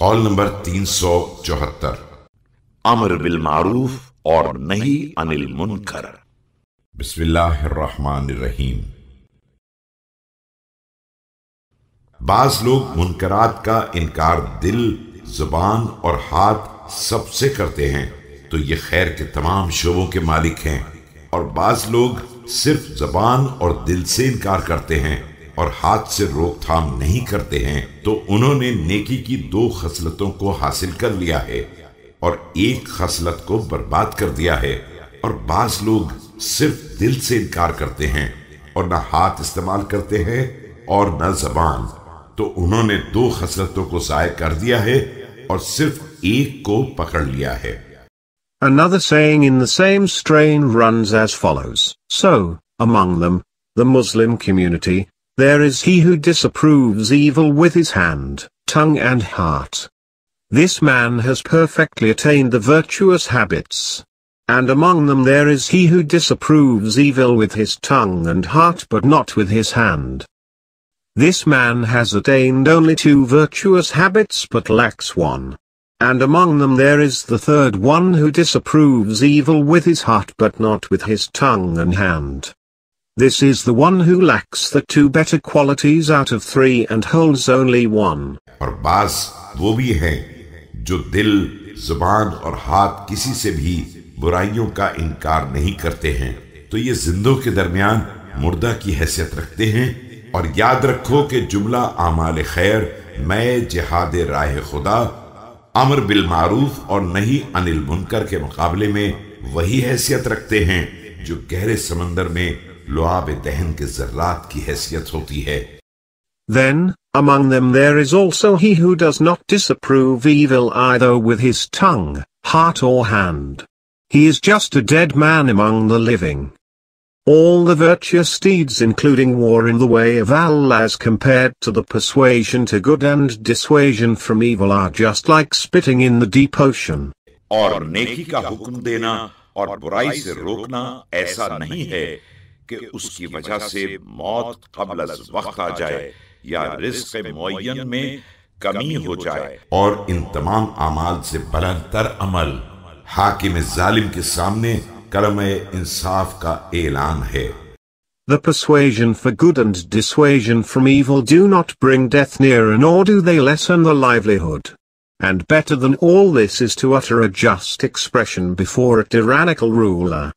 Number تین سو چوہتر امر بالمعروف اور نہیں انل منکر بسم اللہ الرحمن الرحیم بعض لوگ منکرات کا انکار دل زبان اور ہاتھ سب سے کرتے ہیں تو یہ خیر کے تمام شعبوں کے مالک ہیں اور بعض لوگ صرف زبان اور دل سے انکار کرتے ہیں اور ہاتھ سے روک تھام نہیں کرتے ہیں تو انہوں نے نیکی کی دو خسلتوں کو حاصل کر لیا ہے اور ایک خسلت کو برباد کر دیا ہے اور بعض لوگ صرف دل سے انکار کرتے ہیں اور نہ ہاتھ استعمال کرتے ہیں اور نہ زبان تو انہوں نے دو خسلتوں کو ضائع کر دیا ہے اور صرف ایک کو پکڑ لیا ہے Another saying in the the same strain runs as follows. So, among them, Muslim community, There is he who disapproves evil with his hand, tongue and heart. This man has perfectly attained the virtuous habits. And among them there is he who disapproves evil with his tongue and heart but not with his hand. This man has attained only two virtuous habits but lacks one. And among them there is the third one who disapproves evil with his heart but not with his tongue and hand. This is the one who lacks the two better qualities out of three and holds only one. اور بعض وہ بھی ہیں جو دل زبان اور ہاتھ کسی سے بھی برائیوں کا انکار نہیں کرتے ہیں تو یہ زندوں کے درمیان مردہ کی حیثیت رکھتے ہیں اور یاد رکھو کہ جملہ اعمال خیر میں جہاد راہ خدا امر بالمعروف اور نہیں انل منکر کے مقابلے میں وہی حیثیت رکھتے ہیں جو گہرے سمندر میں Then, among them there is also he who does not disapprove evil either with his tongue, heart or hand. He is just a dead man among the living. All the virtuous deeds including war in the way of Allah as compared to the persuasion to good and dissuasion from evil are just like spitting in the deep ocean. और नेकी का हुक्म देना और बुराई से रोकना ऐसा नहीं the persuasion for good and dissuasion from evil do not bring death nearer nor do they lessen the livelihood. And better than all this is to utter a just expression before a tyrannical ruler.